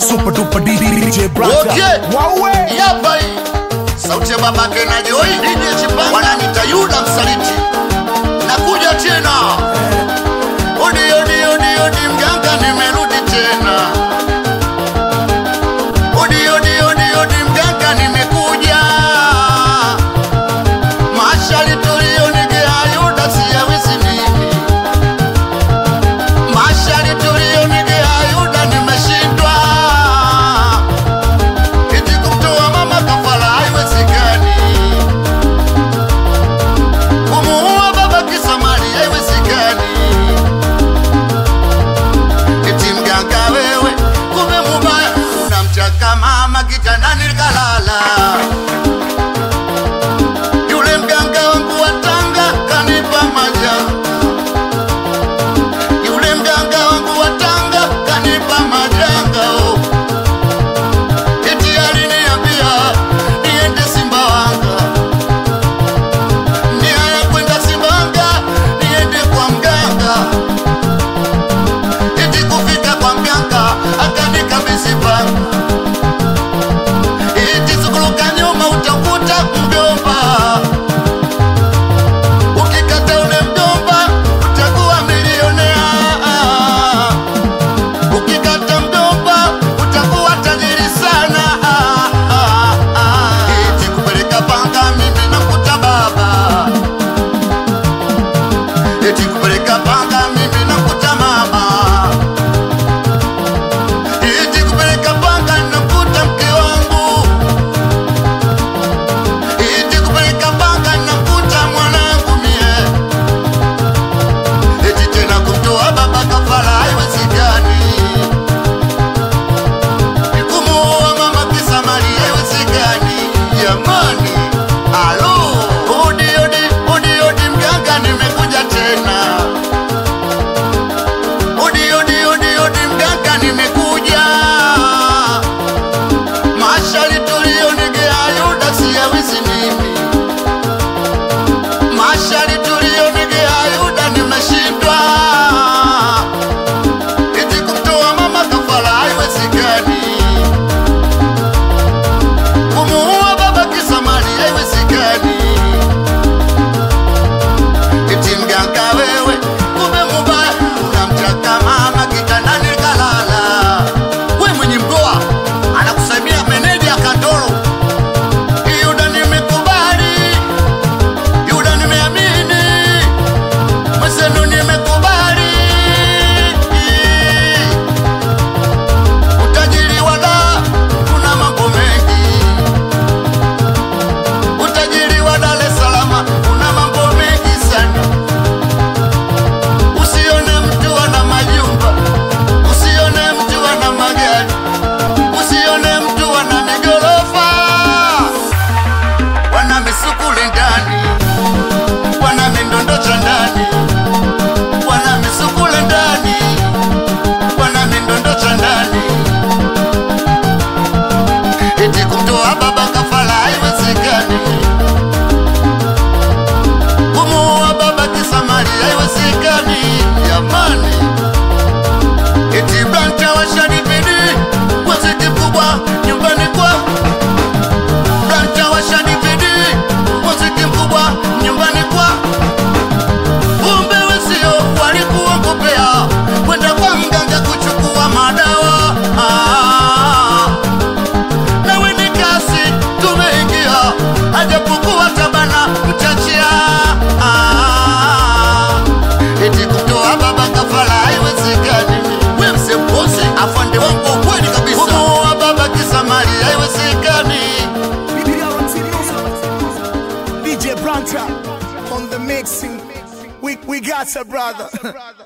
super duper DJ Brother. Okay. Wawe. Yeah, boy. Sauti ya babake na joi. DJ Chipanga. Wananita yuda msaliti. shut it on the mixing. We, we got a brother.